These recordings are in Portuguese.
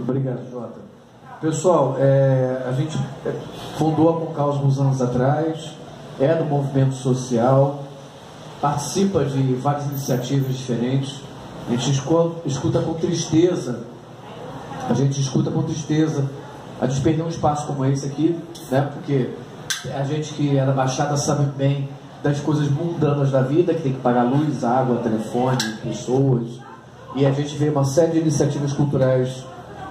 Obrigado, Jota. Pessoal, é, a gente fundou a Concausa uns anos atrás, é do movimento social, participa de várias iniciativas diferentes. A gente escuta, com tristeza, a gente escuta com tristeza a gente perder um espaço como esse aqui, né? Porque a gente que é da Baixada sabe bem das coisas mundanas da vida, que tem que pagar luz, água, telefone, pessoas. E a gente vê uma série de iniciativas culturais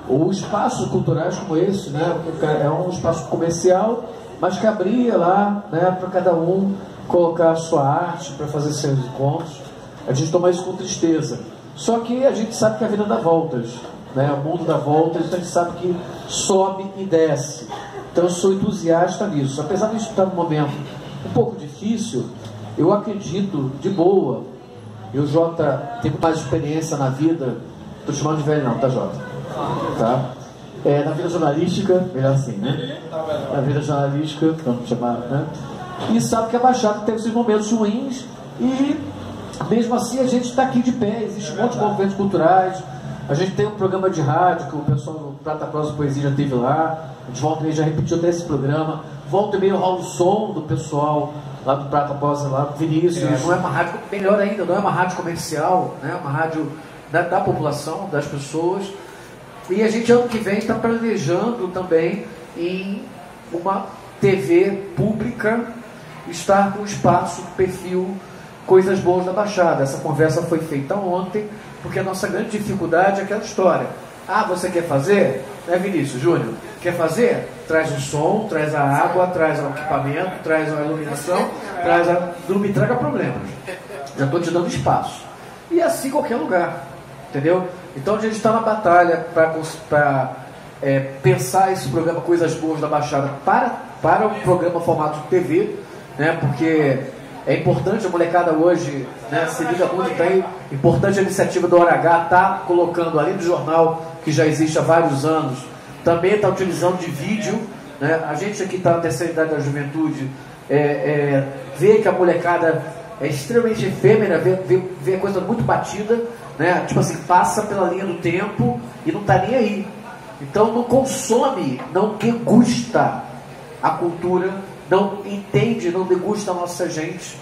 ou espaços culturais como esse, né? É um espaço comercial, mas que abria lá, né, para cada um colocar a sua arte, para fazer seus encontros. A gente toma isso com tristeza. Só que a gente sabe que a vida dá voltas, né? O mundo dá voltas, então a gente sabe que sobe e desce. Então eu sou entusiasta nisso. Apesar de estar num momento um pouco difícil, eu acredito de boa. Eu, Jota, tenho mais experiência na vida. Estou chamando de velho não, tá, Jota? Tá? É, na vida jornalística, melhor assim, né? Na vida jornalística, vamos chamar, né? E sabe que a Baixada tem esses momentos ruins e mesmo assim a gente está aqui de pé, existe um monte de movimentos culturais. A gente tem um programa de rádio que o pessoal do Prata Prosa Poesia já teve lá. A gente volta e meia já repetiu até esse programa. Volta e meia rola o som do pessoal lá do Prata Prosa, lá, Vinícius. É, não é uma rádio, melhor ainda, não é uma rádio comercial, né? É uma rádio da, da população, das pessoas. E a gente, ano que vem, está planejando também em uma TV pública estar com espaço, perfil, coisas boas da Baixada. Essa conversa foi feita ontem, porque a nossa grande dificuldade é aquela história. Ah, você quer fazer? Né, Vinícius Júnior? Quer fazer? Traz o som, traz a água, traz o equipamento, traz a iluminação, traz a. Não me traga problemas. Já estou te dando espaço. E assim qualquer lugar. Entendeu? Então a gente está na batalha para é, pensar esse programa Coisas Boas da Baixada para, para um programa formato TV, né? Porque é importante a molecada hoje, né? Se liga muito, tem importante a iniciativa do Hora H, tá colocando ali no jornal que já existe há vários anos, também está utilizando de vídeo, né? A gente aqui está na terceira idade da juventude, é, é, vê que a molecada é extremamente efêmera, vê, vê, vê coisa muito batida, né? Tipo assim, passa pela linha do tempo e não está nem aí. Então não consome, não degusta a cultura, não entende, não degusta a nossa gente,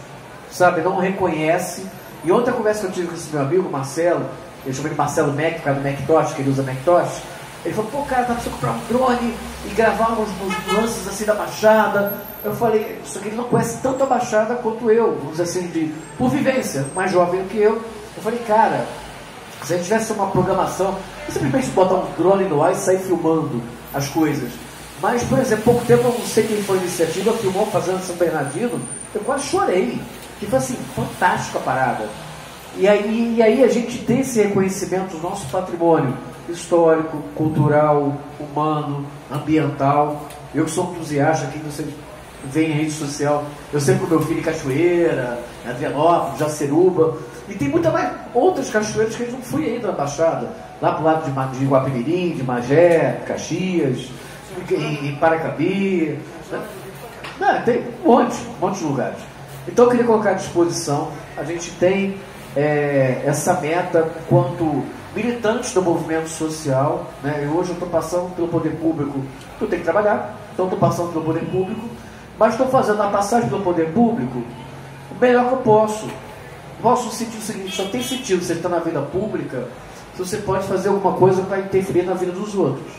sabe? Não reconhece. E outra conversa que eu tive com esse meu amigo, Marcelo, eu chamei de Marcelo Mac, por causa do Macintosh, que ele usa Macintosh. Ele falou, pô, cara, tá precisando comprar um drone e gravar uns lances assim da Baixada. Eu falei, só que ele não conhece tanto a Baixada quanto eu, vamos dizer assim, de, por vivência, mais jovem do que eu. Eu falei, cara, se a gente tivesse uma programação, simplesmente botar um drone no ar e sair filmando as coisas. Mas, por exemplo, pouco tempo, eu não sei quem foi a iniciativa, filmou fazendo São Bernardino, eu quase chorei. Foi assim, fantástico a parada. E aí, e aí a gente tem esse reconhecimento do nosso patrimônio histórico, cultural, humano, ambiental. Eu que sou entusiasta, aqui você vem em rede social, eu sempre com meu filho em Cachoeira, em Adrianópolis, Jaceruba, e tem muitas mais outras cachoeiras que a gente não fui ainda na Baixada, lá pro lado de, de Guapimirim, de Magé, Caxias, em Paracabi, né? não, tem um monte, um monte de lugares. Então eu queria colocar à disposição, a gente tem é, essa meta quanto militantes do movimento social, né? E hoje eu estou passando pelo poder público, eu tenho que trabalhar, então estou passando pelo poder público, mas estou fazendo a passagem pelo poder público o melhor que eu posso. Posso sentir o seguinte, só tem sentido você estar na vida pública se você pode fazer alguma coisa para interferir na vida dos outros.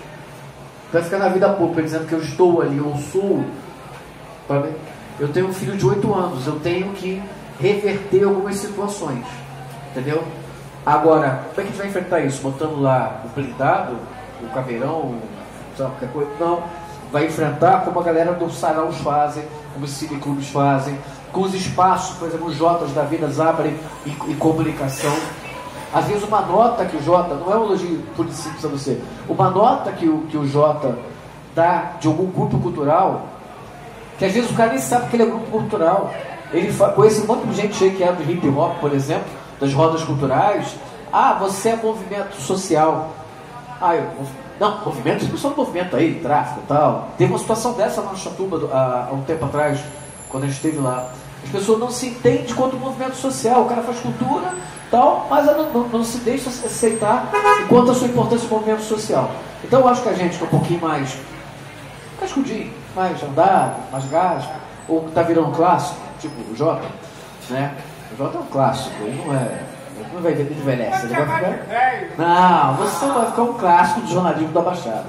Vai ficar na vida pública dizendo que eu estou ali, eu sou. Eu tenho um filho de 8 anos, eu tenho que reverter algumas situações. Entendeu? Agora, como é que a gente vai enfrentar isso? Botando lá o blindado, o caveirão, sabe, qualquer coisa? Não. Vai enfrentar como a galera dos saraus fazem, como os cineclubes fazem, com os espaços, por exemplo, os Jotas da vida abrem e, comunicação. Às vezes uma nota que o Jota, não é um elogio por simples a você, uma nota que o, que o Jota dá de algum grupo cultural, que às vezes o cara nem sabe que ele é grupo cultural. Ele conhece um monte de gente aí que é do hip hop, por exemplo, das rodas culturais. Ah, você é movimento social. Ah, eu, não, movimento, é um movimento aí, tráfico e tal. Teve uma situação dessa na Chatuba há um tempo atrás, quando a gente esteve lá. As pessoas não se entendem quanto movimento social. O cara faz cultura tal, mas não, não, não se deixa aceitar enquanto a sua importância no movimento social. Então eu acho que a gente que é um pouquinho mais cascudinho, mais andado, mais gasto, ou que está virando clássico, tipo o Jota, né? O Jota é um clássico, ele não é. Ele não vai envelhece, ele vai ficar. Não, você vai ficar um clássico do jornalismo da Baixada.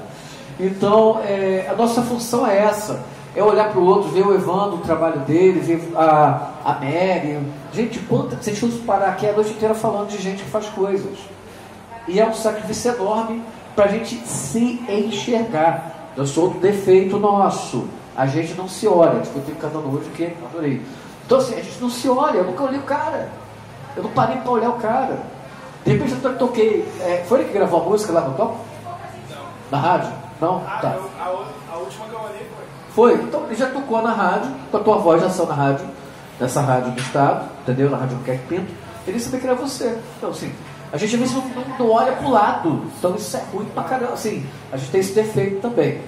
Então, é, a nossa função é essa é olhar para o outro, ver o Evandro, o trabalho dele, ver a, a Mary. Gente, quanta, vocês vão parar aqui a noite inteira falando de gente que faz coisas. E é um sacrifício enorme para a gente se enxergar. Eu sou outro defeito nosso. A gente não se olha. Tipo, eu tenho cantando hoje o quê? Adorei. Então assim, a gente não se olha, eu nunca olhei o cara. Eu não parei para olhar o cara. De repente eu toquei. É, foi ele que gravou a música lá no top? Na rádio? Não? Ah, tá. A, a, última que eu olhei foi. foi. Então ele já tocou na rádio, com a tua voz já saiu na rádio, nessa rádio do estado, entendeu? Na rádio Quer Pinto. Ele sabia que era você. Então assim, a gente às vezes não, não olha pro lado. Então isso é ruim pra caramba. Assim, a gente tem esse defeito também.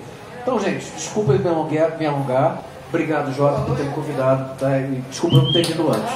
Então, gente, desculpa me alongar. Me alongar. Obrigado, Jota, por ter me convidado. Tá? E desculpa não ter vindo antes.